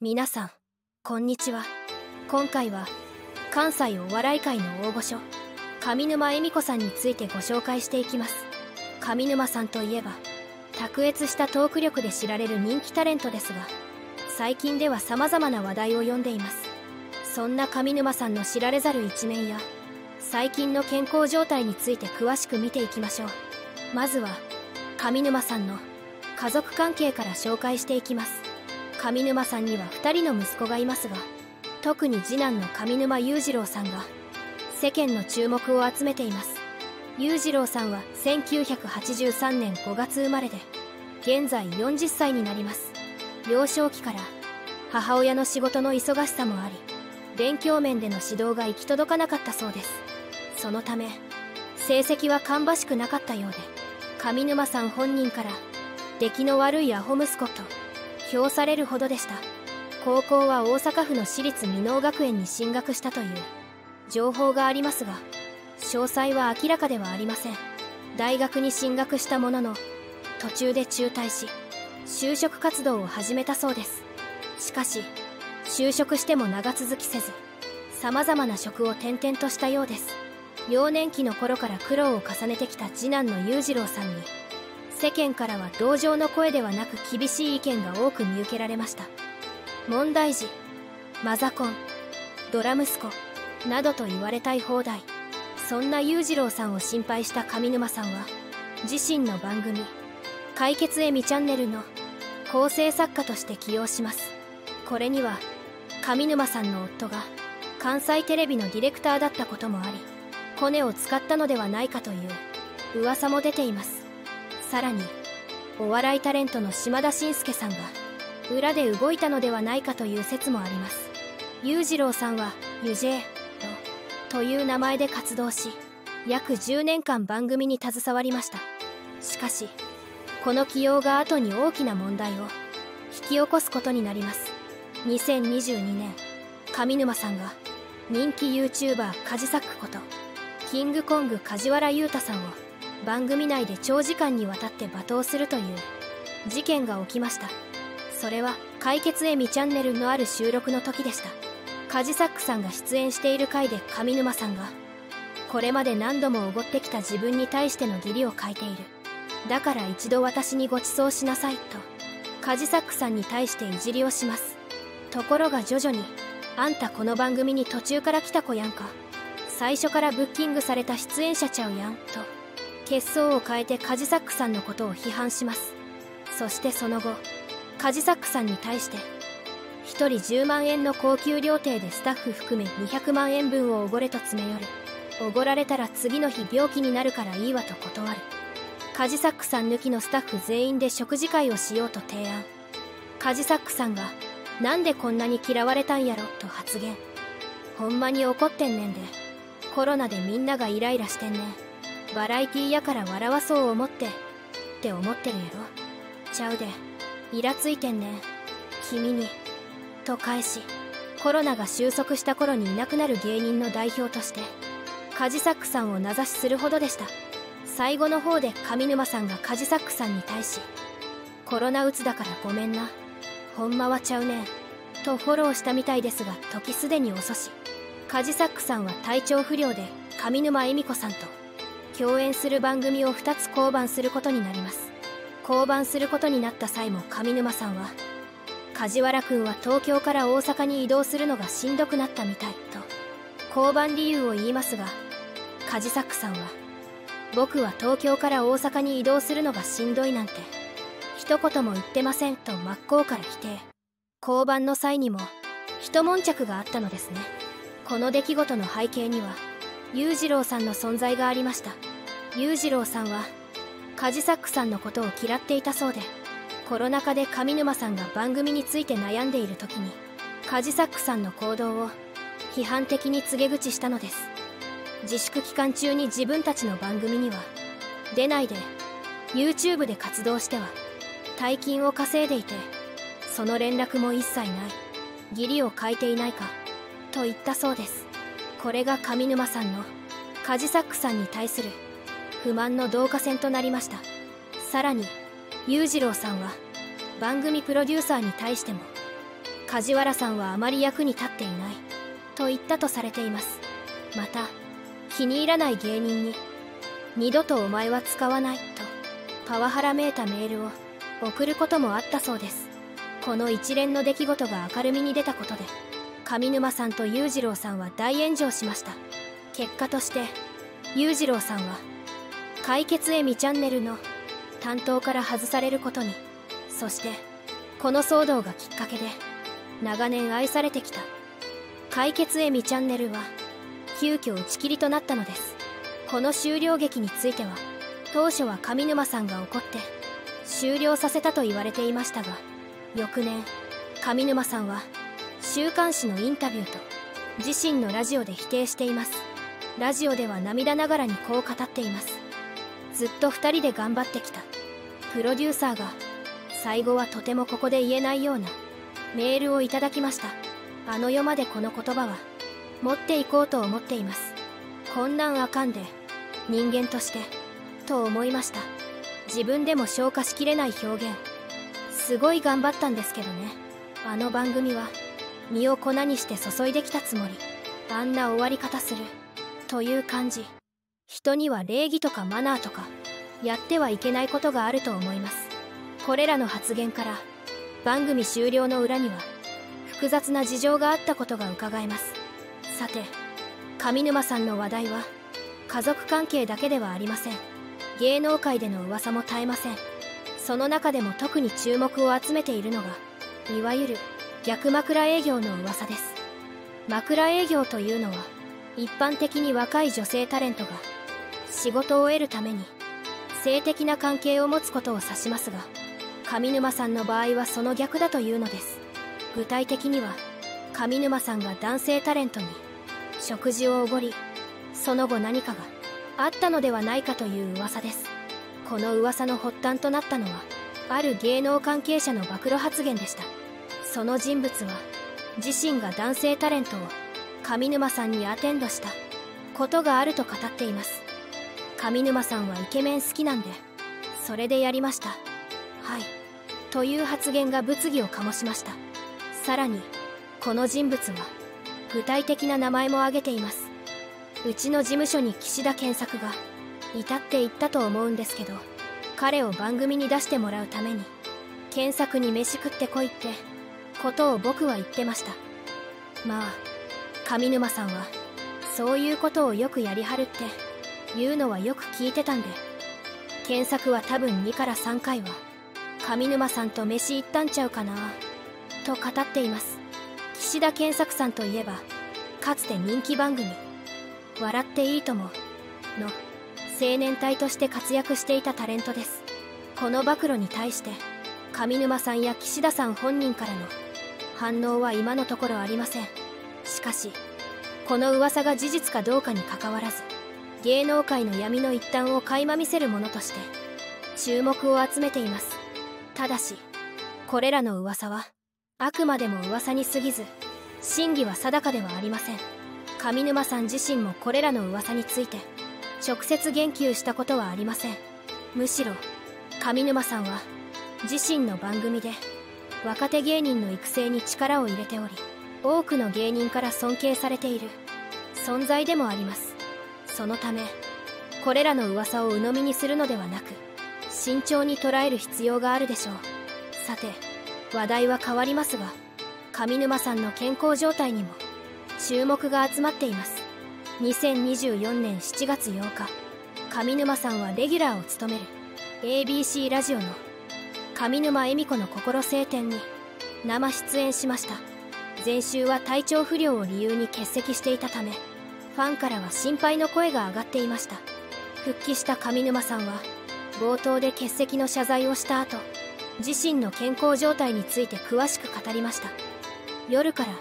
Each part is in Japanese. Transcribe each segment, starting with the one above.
皆さんこんにちは。今回は関西お笑い界の大御所上沼恵美子さんについてご紹介していきます。上沼さんといえば卓越したトーク力で知られる人気タレントですが最近では様々な話題を読んでいます。そんな上沼さんの知られざる一面や最近の健康状態について詳しく見ていきましょう。まずは上沼さんの家族関係から紹介していきます。上沼さんには2人の息子がいますが特に次男の上沼裕次郎さんが世間の注目を集めています。裕次郎さんは1983年5月生まれで現在40歳になります。幼少期から母親の仕事の忙しさもあり勉強面での指導が行き届かなかったそうです。そのため成績は芳しくなかったようで上沼さん本人から出来の悪いアホ息子と評されるほどでした。高校は大阪府の私立箕面学園に進学したという情報がありますが詳細は明らかではありません。大学に進学したものの途中で中退し就職活動を始めたそうです。しかし就職しても長続きせず様々な職を転々としたようです。幼年期の頃から苦労を重ねてきた次男の裕次郎さんに世間からは同情の声ではなく厳しい意見が多く見受けられました。問題児マザコンドラ息子などと言われたい放題。そんな裕次郎さんを心配した上沼さんは自身の番組「解決エミチャンネル」の構成作家として起用します。これには上沼さんの夫が関西テレビのディレクターだったこともありコネを使ったのではないかという噂も出ています。さらにお笑いタレントの島田紳介さんが裏で動いたのではないかという説もあります。裕次郎さんはユジェという名前で活動し約10年間番組に携わりました。しかしこの起用が後に大きな問題を引き起こすことになります。2022年上沼さんが人気 YouTuber カジサックことキングコング梶原裕太さんを番組内で長時間にわたって罵倒するという事件が起きました。それは解決エミチャンネルのある収録の時でした。カジサックさんが出演している回で上沼さんがこれまで何度もおごってきた自分に対しての義理を書いている。だから一度私にご馳走しなさいとカジサックさんに対していじりをします。ところが徐々にあんたこの番組に途中から来た子やんか。最初からブッキングされた出演者ちゃうやんと血相を変えてカジサックさんのことを批判します。そしてその後カジサックさんに対して1人10万円の高級料亭でスタッフ含め200万円分をおごれと詰め寄るおごられたら次の日病気になるからいいわと断る。カジサックさん抜きのスタッフ全員で食事会をしようと提案。カジサックさんがなんでこんなに嫌われたんやろと発言ほんまに怒ってんねんで。コロナでみんながイライラしてんね。バラエティーやから笑わそう思って。って思ってるやろ。ちゃうで。イラついてんね。ん君に。と返し。コロナが収束した頃にいなくなる芸人の代表として。カジサックさんを名指しするほどでした。最後の方で上沼さんがカジサックさんに対し「コロナうつだからごめんな。ほんまはちゃうね。ん」とフォローしたみたいですが時すでに遅し。カジサックさんは体調不良で上沼恵美子さんと共演する番組を2つ降板することになります。降板することになった際も上沼さんは梶原君は東京から大阪に移動するのがしんどくなったみたいと降板理由を言いますがカジサックさんは僕は東京から大阪に移動するのがしんどいなんて一言も言ってませんと真っ向から否定。降板の際にも一悶着があったのですね。この出来事の背景には裕次郎さんの存在がありました。裕次郎さんはカジサックさんのことを嫌っていたそうでコロナ禍で上沼さんが番組について悩んでいる時にカジサックさんの行動を批判的に告げ口したのです。自粛期間中に自分たちの番組には出ないで YouTube で活動しては大金を稼いでいてその連絡も一切ない。義理を書いていないか。と言ったそうです。これが上沼さんのカジサックさんに対する不満の導火線となりました。さらに裕次郎さんは番組プロデューサーに対しても梶原さんはあまり役に立っていないと言ったとされています。また気に入らない芸人に二度とお前は使わないとパワハラめいたメールを送ることもあったそうです。この一連の出来事が明るみに出たことで上沼さんと裕次郎さんは大炎上しました。結果として裕次郎さんは解決へみチャンネルの担当から外されることに。そしてこの騒動がきっかけで長年愛されてきた。解決へみチャンネルは急遽打ち切りとなったのです。この終了劇については当初は上沼さんが怒って終了させたと言われていましたが翌年上沼さんは週刊誌のインタビューと自身のラジオで否定しています。ラジオでは涙ながらにこう語っています。ずっと2人で頑張ってきた。プロデューサーが最後はとてもここで言えないような。メールをいただきました。あの世までこの言葉は。持っていこうと思っています。こんなんあかんで。人間として。と思いました。自分でも消化しきれない表現。すごい頑張ったんですけどね。あの番組は。身を粉にして注いできたつもり。あんな終わり方する。という感じ。人には礼儀とかマナーとかやってはいけないことがあると思います。これらの発言から番組終了の裏には複雑な事情があったことがうかがえます。さて上沼さんの話題は家族関係だけではありません。芸能界での噂も絶えません。その中でも特に注目を集めているのがいわゆる逆枕営業の噂です。枕営業というのは一般的に若い女性タレントが仕事を得るために性的な関係を持つことを指しますが上沼さんの場合はその逆だというのです。具体的には上沼さんが男性タレントに食事をおごりその後何かがあったのではないかという噂です。この噂の発端となったのはある芸能関係者の暴露発言でした。その人物は自身が男性タレントを上沼さんにアテンドしたことがあると語っています。上沼さんはイケメン好きなんでそれでやりました。はい。という発言が物議を醸しました。さらにこの人物は具体的な名前も挙げています。うちの事務所に岸田健作が至って言ったと思うんですけど彼を番組に出してもらうために健作に飯食ってこいってことを僕は言ってました。まあ上沼さんはそういうことをよくやりはるって言うのはよく聞いてたんで健作は多分2から3回は上沼さんと飯行ったんちゃうかなと語っています。岸田健作さんといえばかつて人気番組「笑っていいとも」の青年隊として活躍していたタレントです。この暴露に対して上沼さんや岸田さん本人からの反応は今のところありません。しかしこの噂が事実かどうかにかかわらず芸能界の闇の一端を垣間見せるものとして注目を集めています。ただしこれらの噂はあくまでも噂に過ぎず真偽は定かではありません。上沼さん自身もこれらの噂について直接言及したことはありません。むしろ上沼さんは自身の番組で若手芸人の育成に力を入れており多くの芸人から尊敬されている。存在でもあります。そのためこれらの噂を鵜呑みにするのではなく慎重に捉える必要があるでしょう。さて話題は変わりますが上沼さんの健康状態にも注目が集まっています。2024年7月8日上沼さんはレギュラーを務める ABC ラジオの上沼恵美子の心晴天に生出演しました。前週は体調不良を理由に欠席していたためファンからは心配の声が上がっていました。復帰した上沼さんは冒頭で欠席の謝罪をした後自身の健康状態について詳しく語りました。夜から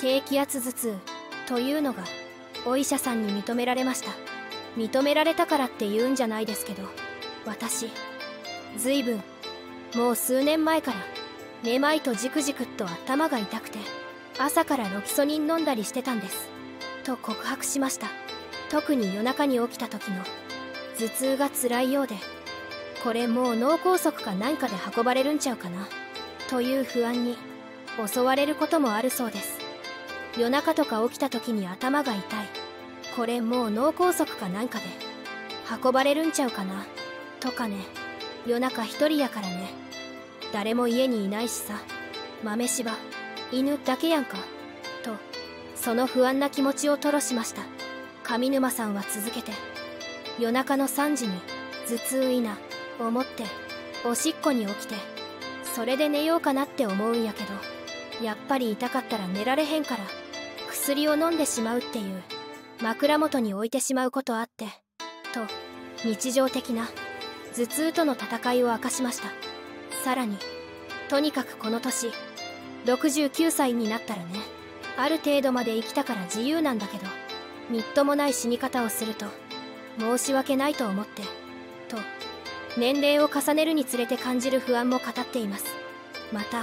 低気圧頭痛というのがお医者さんに認められました。認められたからって言うんじゃないですけど私随分もう数年前からめまいとじくじくっと頭が痛くて朝からロキソニン飲んだりしてたんです。と告白しました。特に夜中に起きた時の頭痛が辛いようでこれもう脳梗塞か何かで運ばれるんちゃうかなという不安に襲われることもあるそうです。夜中とか起きた時に頭が痛い。これもう脳梗塞かなんかで運ばれるんちゃうかなとかね。夜中一人やからね。誰も家にいないしさ。豆柴犬だけやんか。とその不安な気持ちを吐露しました。上沼さんは続けて夜中の3時に頭痛いな思っておしっこに起きてそれで寝ようかなって思うんやけどやっぱり痛かったら寝られへんから薬を飲んでしまうっていう枕元に置いてしまうことあってと日常的な頭痛との戦いを明かしました。さらにとにかくこの年69歳になったらねある程度まで生きたから自由なんだけどみっともない死に方をすると申し訳ないと思ってと年齢を重ねるにつれて感じる不安も語っています。また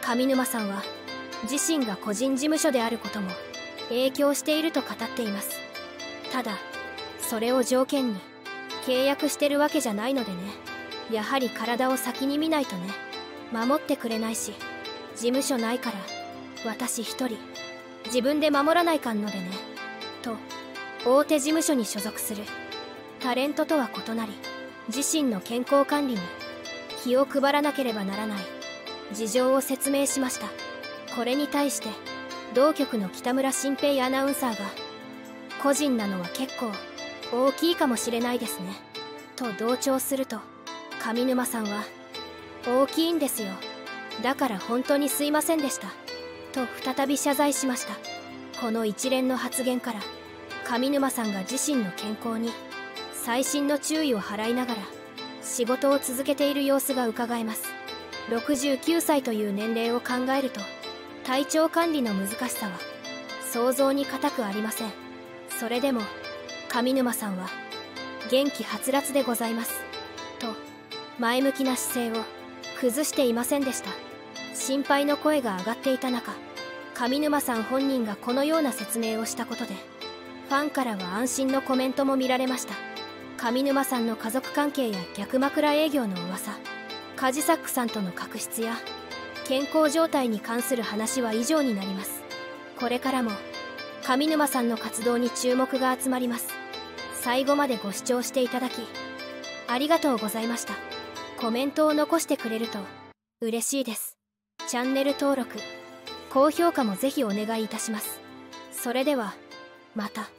上沼さんは自身が個人事務所であることも影響していると語っています。ただそれを条件に契約してるわけじゃないのでね。やはり体を先に見ないとね。守ってくれないし事務所ないから私一人自分で守らないかんのでね。と大手事務所に所属する。タレントとは異なり自身の健康管理に気を配らなければならない。事情を説明しました。これに対して同局の北村新平アナウンサーが個人なのは結構大きいかもしれないですね。と同調すると上沼さんは大きいんですよ。だから本当にすいませんでした。と再び謝罪しました。この一連の発言から上沼さんが自身の健康に細心の注意を払いながら仕事を続けている様子がうかがえます。69歳という年齢を考えると体調管理の難しさは想像に難くありません。それでも上沼さんは元気はつらつでございます。前向きな姿勢を崩していませんでした。心配の声が上がっていた中上沼さん本人がこのような説明をしたことでファンからは安心のコメントも見られました。上沼さんの家族関係や逆枕営業の噂カジサックさんとの確執や健康状態に関する話は以上になります。これからも上沼さんの活動に注目が集まります。最後までご視聴していただきありがとうございました。コメントを残してくれると嬉しいですチャンネル登録高評価もぜひお願いいたしますそれではまた。